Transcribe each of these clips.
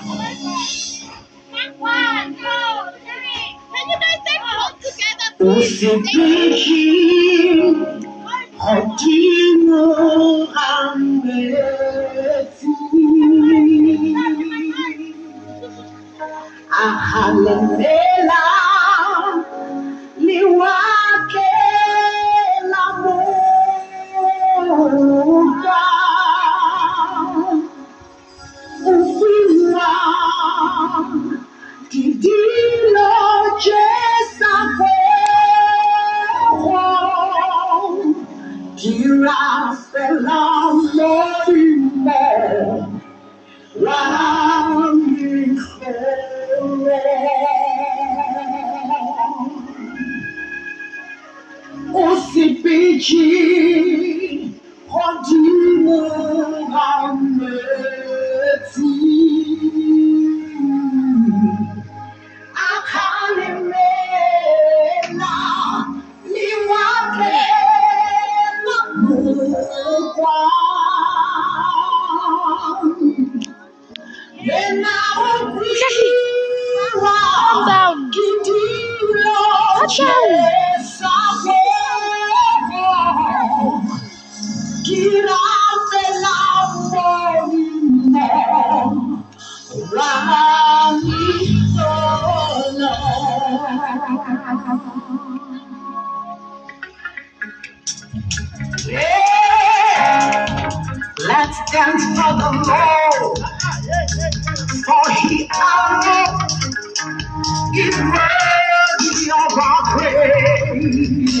Three. Can you guys say both together, ó please? sì Thank bí you. ọdínwó Let's dance for the Lord, for He alone is worthy of our praise.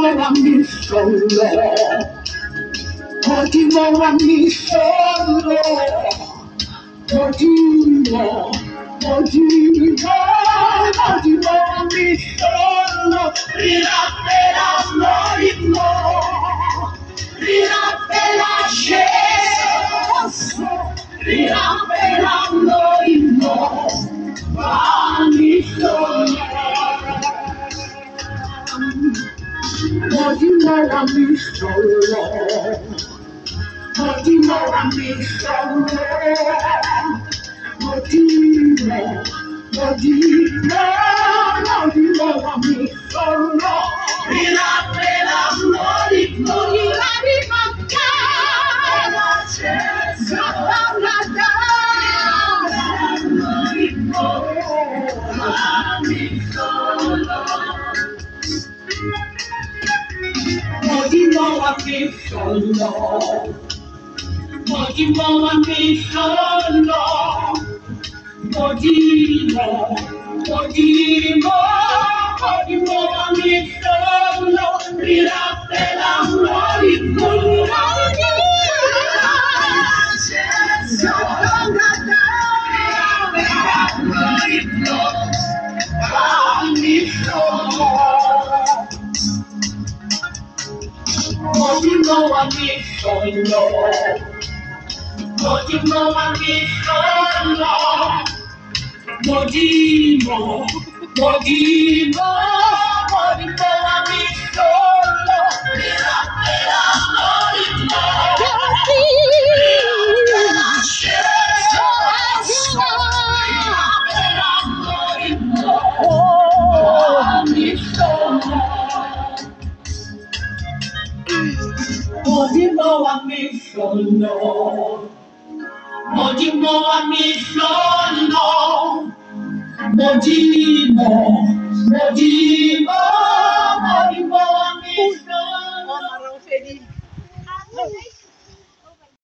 Miracela, Marimo, Wami Odimora mi solo, Odimora mi solo, Odimo, Odimo, Odimora mi solo, Rirapera Lorimo, Rirapera Ceso, Rirapera Lorimo, Odimora mi solo, Odimora mi solo, Odimo, Odimo, Odimora mi solo, Rirapera Lorimo, Rirapera Ceso, mission, Lord. Moji mama mission, Lord. Moji mo, moji mo, mama mission, Lord. Mira pela flor y cura. Jesus, so long ago. Mira pela flor y cura. Would you know I live so long? Would you know? Would you know? Would you know I live so long? Did I, did I? Oh, you know I miss so long. mo ti mọ àmì lọ́nà mo ti mọ̀ mo ti mọ̀.